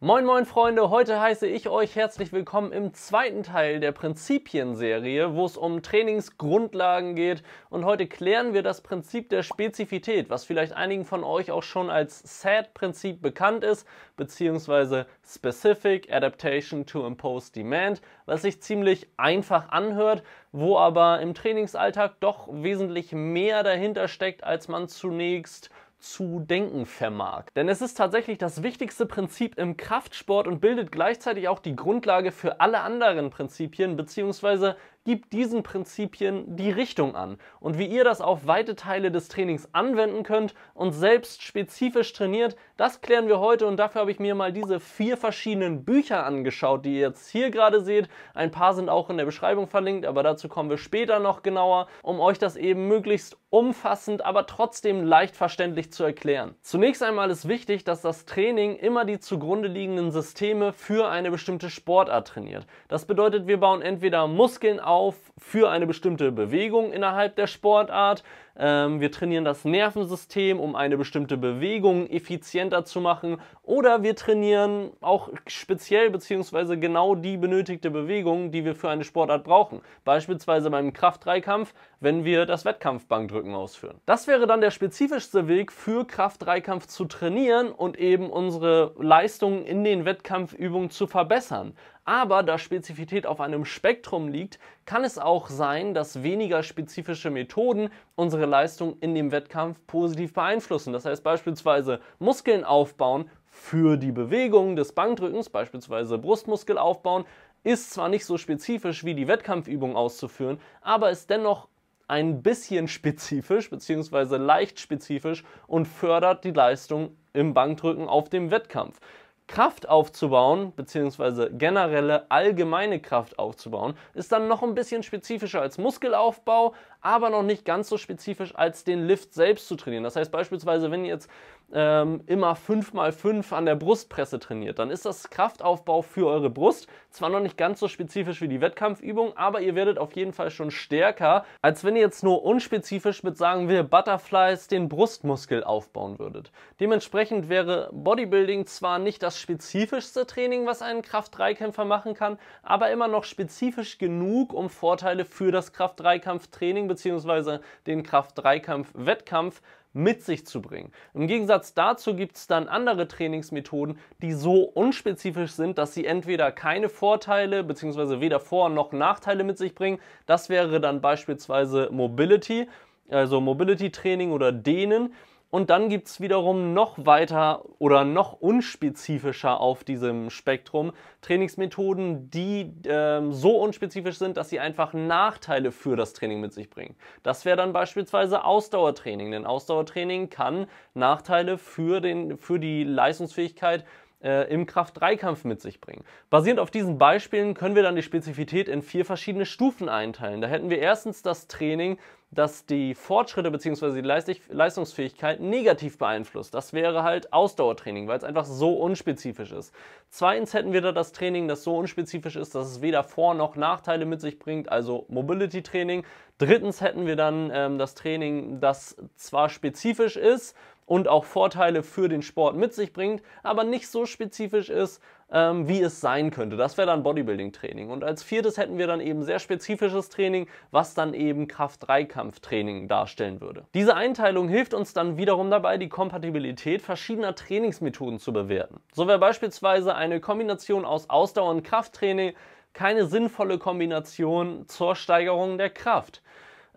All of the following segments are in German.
Moin moin Freunde, heute heiße ich euch herzlich willkommen im zweiten Teil der Prinzipien-Serie, wo es um Trainingsgrundlagen geht. Und heute klären wir das Prinzip der Spezifität, was vielleicht einigen von euch auch schon als SAD-Prinzip bekannt ist, beziehungsweise Specific Adaptation to Impose Demand, was sich ziemlich einfach anhört, wo aber im Trainingsalltag doch wesentlich mehr dahinter steckt, als man zunächst zu denken vermag. Denn es ist tatsächlich das wichtigste Prinzip im Kraftsport und bildet gleichzeitig auch die Grundlage für alle anderen Prinzipien beziehungsweise gibt diesen Prinzipien die Richtung an. Und wie ihr das auf weite Teile des Trainings anwenden könnt und selbst spezifisch trainiert, das klären wir heute und dafür habe ich mir mal diese vier verschiedenen Bücher angeschaut, die ihr jetzt hier gerade seht. Ein paar sind auch in der Beschreibung verlinkt, aber dazu kommen wir später noch genauer, um euch das eben möglichst umfassend, aber trotzdem leicht verständlich zu erklären. Zunächst einmal ist wichtig, dass das Training immer die zugrunde liegenden Systeme für eine bestimmte Sportart trainiert. Das bedeutet, wir bauen entweder Muskeln auf, auf für eine bestimmte Bewegung innerhalb der Sportart. Ähm, wir trainieren das Nervensystem, um eine bestimmte Bewegung effizienter zu machen. Oder wir trainieren auch speziell bzw. genau die benötigte Bewegung, die wir für eine Sportart brauchen. Beispielsweise beim Kraft-3-Kampf, wenn wir das Wettkampfbankdrücken ausführen. Das wäre dann der spezifischste Weg für Kraft-3-Kampf zu trainieren und eben unsere Leistungen in den Wettkampfübungen zu verbessern. Aber da Spezifität auf einem Spektrum liegt, kann es auch sein, dass weniger spezifische Methoden unsere Leistung in dem Wettkampf positiv beeinflussen. Das heißt beispielsweise Muskeln aufbauen für die Bewegung des Bankdrückens, beispielsweise Brustmuskel aufbauen, ist zwar nicht so spezifisch wie die Wettkampfübung auszuführen, aber ist dennoch ein bisschen spezifisch bzw. leicht spezifisch und fördert die Leistung im Bankdrücken auf dem Wettkampf. Kraft aufzubauen, beziehungsweise generelle allgemeine Kraft aufzubauen, ist dann noch ein bisschen spezifischer als Muskelaufbau, aber noch nicht ganz so spezifisch als den Lift selbst zu trainieren. Das heißt beispielsweise, wenn ihr jetzt ähm, immer 5x5 an der Brustpresse trainiert, dann ist das Kraftaufbau für eure Brust zwar noch nicht ganz so spezifisch wie die Wettkampfübung, aber ihr werdet auf jeden Fall schon stärker, als wenn ihr jetzt nur unspezifisch mit, sagen wir, Butterflies den Brustmuskel aufbauen würdet. Dementsprechend wäre Bodybuilding zwar nicht das spezifischste Training, was ein Kraft-3-Kämpfer machen kann, aber immer noch spezifisch genug, um Vorteile für das Kraft-3-Kampf-Training bzw. den Kraft-3-Kampf-Wettkampf mit sich zu bringen. Im Gegensatz dazu gibt es dann andere Trainingsmethoden, die so unspezifisch sind, dass sie entweder keine Vorteile bzw. weder Vor- noch Nachteile mit sich bringen. Das wäre dann beispielsweise Mobility, also Mobility Training oder Dehnen. Und dann gibt es wiederum noch weiter oder noch unspezifischer auf diesem Spektrum Trainingsmethoden, die äh, so unspezifisch sind, dass sie einfach Nachteile für das Training mit sich bringen. Das wäre dann beispielsweise Ausdauertraining, denn Ausdauertraining kann Nachteile für, den, für die Leistungsfähigkeit äh, im Kraft-3-Kampf mit sich bringen. Basierend auf diesen Beispielen können wir dann die Spezifität in vier verschiedene Stufen einteilen. Da hätten wir erstens das Training, das die Fortschritte bzw. die Leistungsfähigkeit negativ beeinflusst. Das wäre halt Ausdauertraining, weil es einfach so unspezifisch ist. Zweitens hätten wir da das Training, das so unspezifisch ist, dass es weder Vor- noch Nachteile mit sich bringt, also Mobility Training. Drittens hätten wir dann ähm, das Training, das zwar spezifisch ist, und auch Vorteile für den Sport mit sich bringt, aber nicht so spezifisch ist, ähm, wie es sein könnte. Das wäre dann Bodybuilding-Training. Und als viertes hätten wir dann eben sehr spezifisches Training, was dann eben Kraft-3-Kampf-Training darstellen würde. Diese Einteilung hilft uns dann wiederum dabei, die Kompatibilität verschiedener Trainingsmethoden zu bewerten. So wäre beispielsweise eine Kombination aus Ausdauer- und Krafttraining keine sinnvolle Kombination zur Steigerung der Kraft.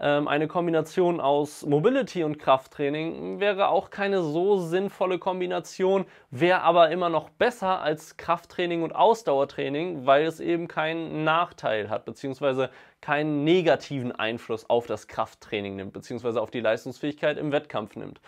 Ähm, eine Kombination aus Mobility und Krafttraining wäre auch keine so sinnvolle Kombination, wäre aber immer noch besser als Krafttraining und Ausdauertraining, weil es eben keinen Nachteil hat, beziehungsweise keinen negativen Einfluss auf das Krafttraining nimmt, beziehungsweise auf die Leistungsfähigkeit im Wettkampf nimmt.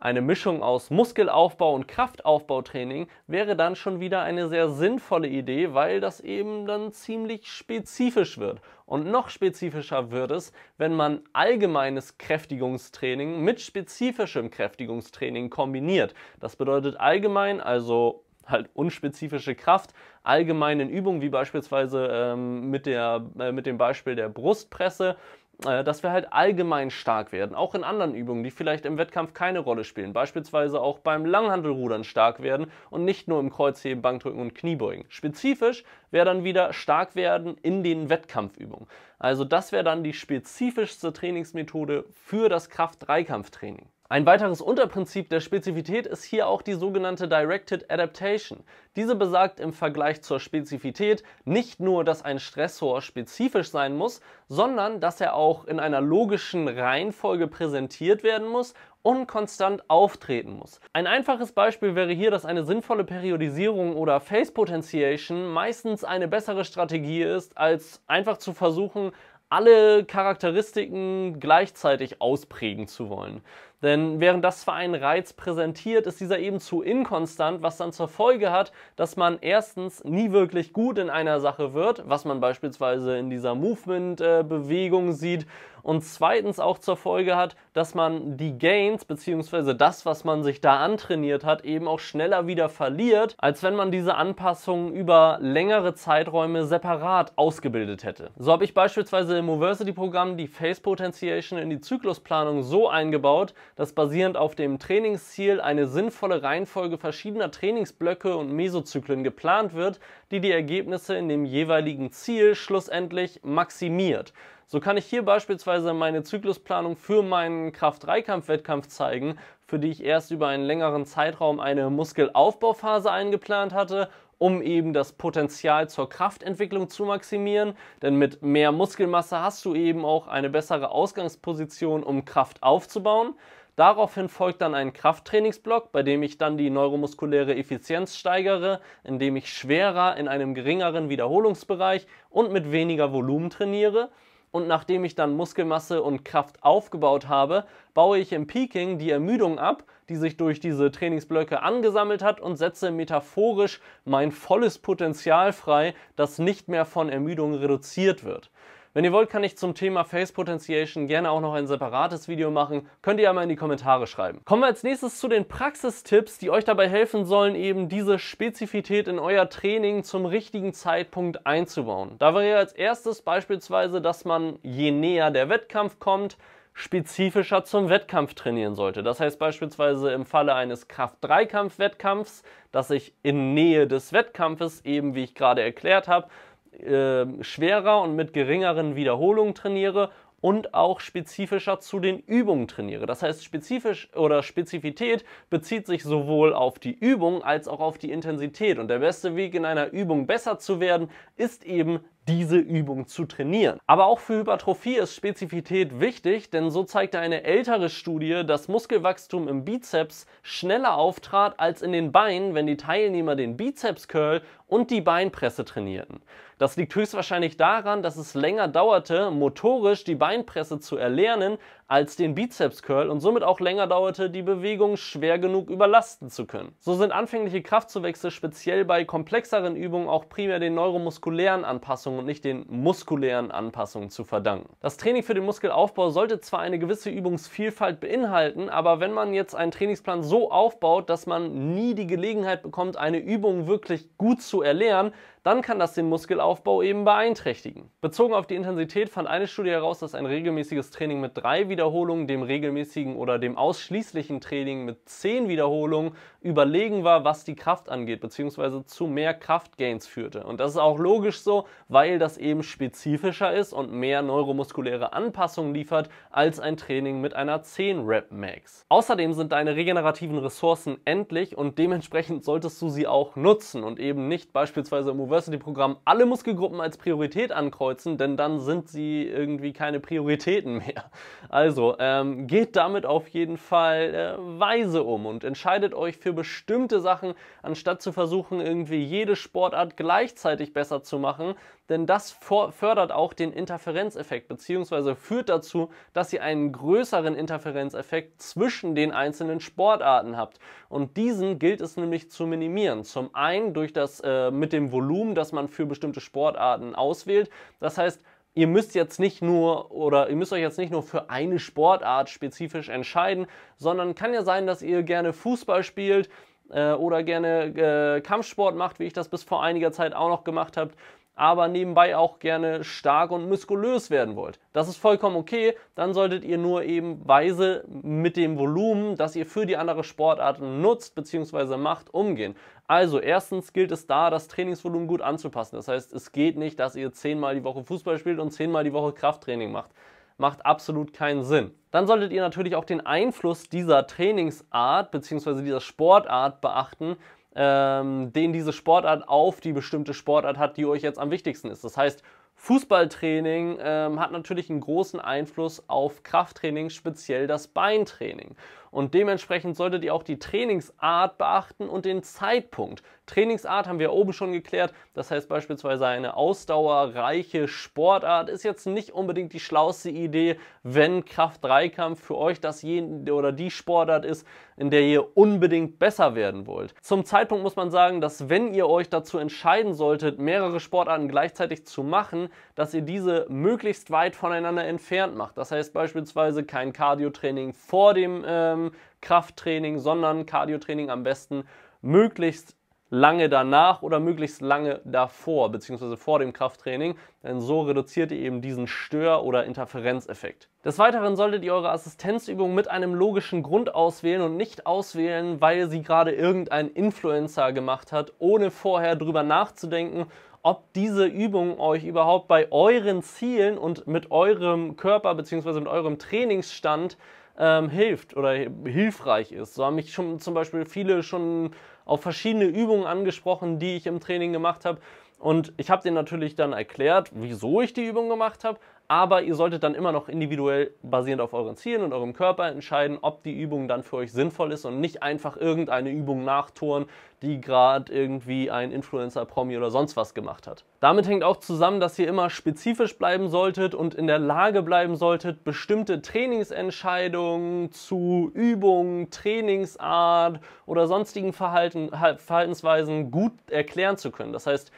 Eine Mischung aus Muskelaufbau und Kraftaufbautraining wäre dann schon wieder eine sehr sinnvolle Idee, weil das eben dann ziemlich spezifisch wird. Und noch spezifischer wird es, wenn man allgemeines Kräftigungstraining mit spezifischem Kräftigungstraining kombiniert. Das bedeutet allgemein, also halt unspezifische Kraft, allgemeinen Übungen wie beispielsweise ähm, mit, der, äh, mit dem Beispiel der Brustpresse dass wir halt allgemein stark werden, auch in anderen Übungen, die vielleicht im Wettkampf keine Rolle spielen, beispielsweise auch beim Langhandelrudern stark werden und nicht nur im Kreuzheben, Bankdrücken und Kniebeugen. Spezifisch wäre dann wieder stark werden in den Wettkampfübungen. Also das wäre dann die spezifischste Trainingsmethode für das Kraft-Dreikampftraining. Ein weiteres Unterprinzip der Spezifität ist hier auch die sogenannte Directed Adaptation. Diese besagt im Vergleich zur Spezifität nicht nur, dass ein Stressor spezifisch sein muss, sondern dass er auch in einer logischen Reihenfolge präsentiert werden muss und konstant auftreten muss. Ein einfaches Beispiel wäre hier, dass eine sinnvolle Periodisierung oder Phase Potentiation meistens eine bessere Strategie ist, als einfach zu versuchen, alle Charakteristiken gleichzeitig ausprägen zu wollen. Denn während das zwar einen Reiz präsentiert, ist dieser eben zu inkonstant, was dann zur Folge hat, dass man erstens nie wirklich gut in einer Sache wird, was man beispielsweise in dieser Movement-Bewegung sieht, und zweitens auch zur Folge hat, dass man die Gains bzw. das, was man sich da antrainiert hat, eben auch schneller wieder verliert, als wenn man diese Anpassungen über längere Zeiträume separat ausgebildet hätte. So habe ich beispielsweise im Moversity-Programm die Phase Potentiation in die Zyklusplanung so eingebaut, dass basierend auf dem Trainingsziel eine sinnvolle Reihenfolge verschiedener Trainingsblöcke und Mesozyklen geplant wird, die die Ergebnisse in dem jeweiligen Ziel schlussendlich maximiert. So kann ich hier beispielsweise meine Zyklusplanung für meinen Kraft-3-Kampf-Wettkampf zeigen, für die ich erst über einen längeren Zeitraum eine Muskelaufbauphase eingeplant hatte, um eben das Potenzial zur Kraftentwicklung zu maximieren. Denn mit mehr Muskelmasse hast du eben auch eine bessere Ausgangsposition, um Kraft aufzubauen. Daraufhin folgt dann ein Krafttrainingsblock, bei dem ich dann die neuromuskuläre Effizienz steigere, indem ich schwerer in einem geringeren Wiederholungsbereich und mit weniger Volumen trainiere und nachdem ich dann Muskelmasse und Kraft aufgebaut habe, baue ich im Peaking die Ermüdung ab, die sich durch diese Trainingsblöcke angesammelt hat und setze metaphorisch mein volles Potenzial frei, das nicht mehr von Ermüdung reduziert wird. Wenn ihr wollt, kann ich zum Thema Face Potentiation gerne auch noch ein separates Video machen. Könnt ihr ja mal in die Kommentare schreiben. Kommen wir als nächstes zu den Praxistipps, die euch dabei helfen sollen, eben diese Spezifität in euer Training zum richtigen Zeitpunkt einzubauen. Da wäre als erstes beispielsweise, dass man je näher der Wettkampf kommt, spezifischer zum Wettkampf trainieren sollte. Das heißt beispielsweise im Falle eines Kraft-3-Kampf-Wettkampfs, dass ich in Nähe des Wettkampfes eben, wie ich gerade erklärt habe, äh, schwerer und mit geringeren Wiederholungen trainiere und auch spezifischer zu den Übungen trainiere. Das heißt, spezifisch oder Spezifität bezieht sich sowohl auf die Übung als auch auf die Intensität. Und der beste Weg in einer Übung besser zu werden, ist eben diese Übung zu trainieren. Aber auch für Hypertrophie ist Spezifität wichtig, denn so zeigte eine ältere Studie, dass Muskelwachstum im Bizeps schneller auftrat als in den Beinen, wenn die Teilnehmer den Bizeps Curl und die Beinpresse trainierten. Das liegt höchstwahrscheinlich daran, dass es länger dauerte, motorisch die Beinpresse zu erlernen, als den Bizeps Curl und somit auch länger dauerte, die Bewegung schwer genug überlasten zu können. So sind anfängliche Kraftzuwächse speziell bei komplexeren Übungen auch primär den neuromuskulären Anpassungen und nicht den muskulären Anpassungen zu verdanken. Das Training für den Muskelaufbau sollte zwar eine gewisse Übungsvielfalt beinhalten, aber wenn man jetzt einen Trainingsplan so aufbaut, dass man nie die Gelegenheit bekommt, eine Übung wirklich gut zu erlernen, dann kann das den Muskelaufbau eben beeinträchtigen. Bezogen auf die Intensität fand eine Studie heraus, dass ein regelmäßiges Training mit drei Wiederholungen dem regelmäßigen oder dem ausschließlichen Training mit zehn Wiederholungen überlegen war, was die Kraft angeht, beziehungsweise zu mehr Kraftgains führte. Und das ist auch logisch so, weil das eben spezifischer ist und mehr neuromuskuläre Anpassungen liefert als ein Training mit einer 10 Rep Max. Außerdem sind deine regenerativen Ressourcen endlich und dementsprechend solltest du sie auch nutzen und eben nicht beispielsweise im University-Programm alle Muskelgruppen als Priorität ankreuzen, denn dann sind sie irgendwie keine Prioritäten mehr. Also ähm, geht damit auf jeden Fall äh, weise um und entscheidet euch für bestimmte Sachen, anstatt zu versuchen, irgendwie jede Sportart gleichzeitig besser zu machen, denn das fördert auch den Interferenzeffekt bzw. führt dazu, dass ihr einen größeren Interferenzeffekt zwischen den einzelnen Sportarten habt. Und diesen gilt es nämlich zu minimieren. Zum einen durch das äh, mit dem Volumen, das man für bestimmte Sportarten auswählt. Das heißt, ihr müsst jetzt nicht nur oder ihr müsst euch jetzt nicht nur für eine Sportart spezifisch entscheiden, sondern kann ja sein, dass ihr gerne Fußball spielt äh, oder gerne äh, Kampfsport macht, wie ich das bis vor einiger Zeit auch noch gemacht habe aber nebenbei auch gerne stark und muskulös werden wollt. Das ist vollkommen okay, dann solltet ihr nur eben weise mit dem Volumen, das ihr für die andere Sportart nutzt bzw. macht, umgehen. Also erstens gilt es da, das Trainingsvolumen gut anzupassen. Das heißt, es geht nicht, dass ihr zehnmal die Woche Fußball spielt und zehnmal die Woche Krafttraining macht. Macht absolut keinen Sinn. Dann solltet ihr natürlich auch den Einfluss dieser Trainingsart bzw. dieser Sportart beachten, ähm, den diese Sportart auf die bestimmte Sportart hat, die euch jetzt am wichtigsten ist. Das heißt, Fußballtraining ähm, hat natürlich einen großen Einfluss auf Krafttraining, speziell das Beintraining. Und dementsprechend solltet ihr auch die Trainingsart beachten und den Zeitpunkt. Trainingsart haben wir oben schon geklärt. Das heißt beispielsweise eine ausdauerreiche Sportart ist jetzt nicht unbedingt die schlauste Idee, wenn Kraft-3-Kampf für euch das oder die Sportart ist, in der ihr unbedingt besser werden wollt. Zum Zeitpunkt muss man sagen, dass wenn ihr euch dazu entscheiden solltet, mehrere Sportarten gleichzeitig zu machen, dass ihr diese möglichst weit voneinander entfernt macht. Das heißt beispielsweise kein Cardio-Training vor dem ähm, Krafttraining, sondern Cardio-Training am besten möglichst lange danach oder möglichst lange davor, beziehungsweise vor dem Krafttraining, denn so reduziert ihr eben diesen Stör- oder Interferenzeffekt. Des Weiteren solltet ihr eure Assistenzübung mit einem logischen Grund auswählen und nicht auswählen, weil sie gerade irgendein Influencer gemacht hat, ohne vorher drüber nachzudenken, ob diese Übung euch überhaupt bei euren Zielen und mit eurem Körper bzw. mit eurem Trainingsstand ähm, hilft oder hilfreich ist. So haben mich schon zum Beispiel viele schon auf verschiedene Übungen angesprochen, die ich im Training gemacht habe. Und ich habe denen natürlich dann erklärt, wieso ich die Übung gemacht habe, aber ihr solltet dann immer noch individuell basierend auf euren Zielen und eurem Körper entscheiden, ob die Übung dann für euch sinnvoll ist und nicht einfach irgendeine Übung nachtouren, die gerade irgendwie ein Influencer, Promi oder sonst was gemacht hat. Damit hängt auch zusammen, dass ihr immer spezifisch bleiben solltet und in der Lage bleiben solltet, bestimmte Trainingsentscheidungen zu Übungen, Trainingsart oder sonstigen Verhalten, Verhaltensweisen gut erklären zu können. Das heißt,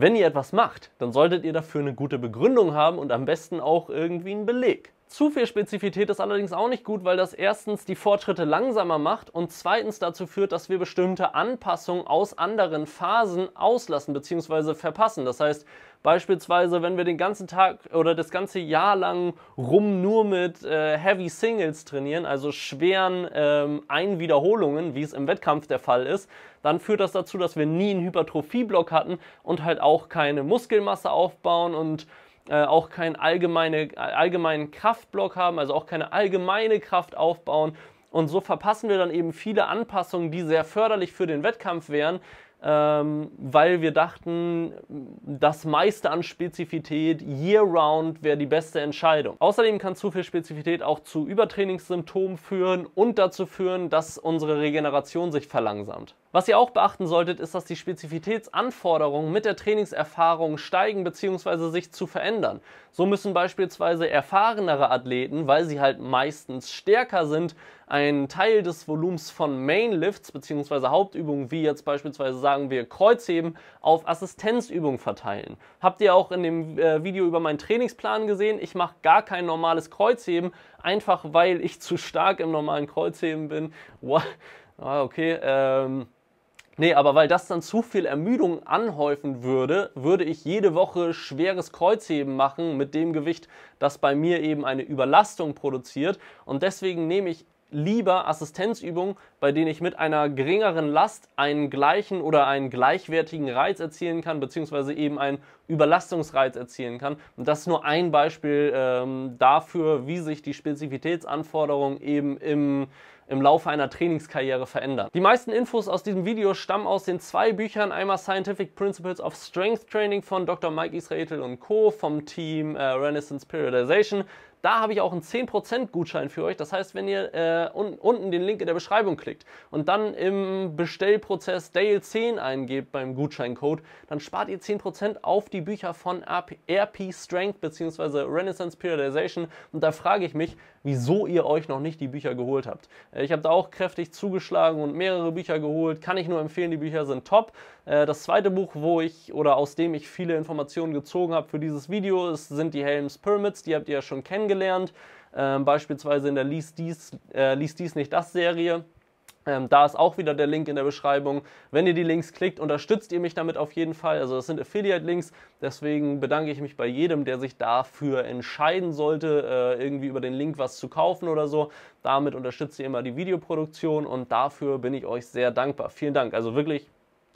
wenn ihr etwas macht, dann solltet ihr dafür eine gute Begründung haben und am besten auch irgendwie einen Beleg. Zu viel Spezifität ist allerdings auch nicht gut, weil das erstens die Fortschritte langsamer macht und zweitens dazu führt, dass wir bestimmte Anpassungen aus anderen Phasen auslassen bzw. verpassen. Das heißt, beispielsweise, wenn wir den ganzen Tag oder das ganze Jahr lang rum nur mit äh, Heavy Singles trainieren, also schweren ähm, Einwiederholungen, wie es im Wettkampf der Fall ist, dann führt das dazu, dass wir nie einen Hypertrophieblock hatten und halt auch keine Muskelmasse aufbauen und äh, auch keinen allgemeine, allgemeinen Kraftblock haben, also auch keine allgemeine Kraft aufbauen. Und so verpassen wir dann eben viele Anpassungen, die sehr förderlich für den Wettkampf wären, ähm, weil wir dachten, das meiste an Spezifität year-round wäre die beste Entscheidung. Außerdem kann zu viel Spezifität auch zu Übertrainingssymptomen führen und dazu führen, dass unsere Regeneration sich verlangsamt. Was ihr auch beachten solltet, ist, dass die Spezifitätsanforderungen mit der Trainingserfahrung steigen bzw. sich zu verändern. So müssen beispielsweise erfahrenere Athleten, weil sie halt meistens stärker sind, einen Teil des Volumens von Mainlifts bzw. Hauptübungen, wie jetzt beispielsweise sagen wir Kreuzheben, auf Assistenzübungen verteilen. Habt ihr auch in dem äh, Video über meinen Trainingsplan gesehen? Ich mache gar kein normales Kreuzheben, einfach weil ich zu stark im normalen Kreuzheben bin. Wow. Ah, okay. Ähm Nee, aber weil das dann zu viel Ermüdung anhäufen würde, würde ich jede Woche schweres Kreuzheben machen mit dem Gewicht, das bei mir eben eine Überlastung produziert. Und deswegen nehme ich lieber Assistenzübungen, bei denen ich mit einer geringeren Last einen gleichen oder einen gleichwertigen Reiz erzielen kann, beziehungsweise eben einen Überlastungsreiz erzielen kann. Und das ist nur ein Beispiel ähm, dafür, wie sich die Spezifitätsanforderungen eben im im Laufe einer Trainingskarriere verändern. Die meisten Infos aus diesem Video stammen aus den zwei Büchern, einmal Scientific Principles of Strength Training von Dr. Mike Israel und Co. vom Team äh, Renaissance Periodization da habe ich auch einen 10% Gutschein für euch. Das heißt, wenn ihr äh, un unten den Link in der Beschreibung klickt und dann im Bestellprozess Dale10 eingebt beim Gutscheincode, dann spart ihr 10% auf die Bücher von RP Strength bzw. Renaissance Periodization. Und da frage ich mich, wieso ihr euch noch nicht die Bücher geholt habt. Äh, ich habe da auch kräftig zugeschlagen und mehrere Bücher geholt. Kann ich nur empfehlen, die Bücher sind top. Äh, das zweite Buch, wo ich oder aus dem ich viele Informationen gezogen habe für dieses Video, sind die Helms Pyramids. Die habt ihr ja schon kennengelernt. Ähm, beispielsweise in der Lies dies, äh, Lies dies nicht das Serie. Ähm, da ist auch wieder der Link in der Beschreibung. Wenn ihr die Links klickt, unterstützt ihr mich damit auf jeden Fall. Also das sind Affiliate-Links. Deswegen bedanke ich mich bei jedem, der sich dafür entscheiden sollte, äh, irgendwie über den Link was zu kaufen oder so. Damit unterstützt ihr immer die Videoproduktion und dafür bin ich euch sehr dankbar. Vielen Dank. Also wirklich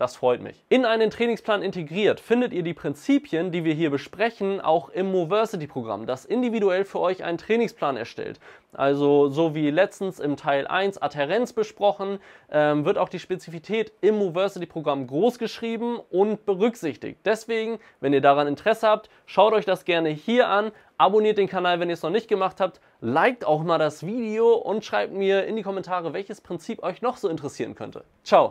das freut mich. In einen Trainingsplan integriert findet ihr die Prinzipien, die wir hier besprechen, auch im Moversity-Programm, das individuell für euch einen Trainingsplan erstellt. Also so wie letztens im Teil 1 Adherenz besprochen, ähm, wird auch die Spezifität im Moversity-Programm groß geschrieben und berücksichtigt. Deswegen, wenn ihr daran Interesse habt, schaut euch das gerne hier an, abonniert den Kanal, wenn ihr es noch nicht gemacht habt, liked auch mal das Video und schreibt mir in die Kommentare, welches Prinzip euch noch so interessieren könnte. Ciao!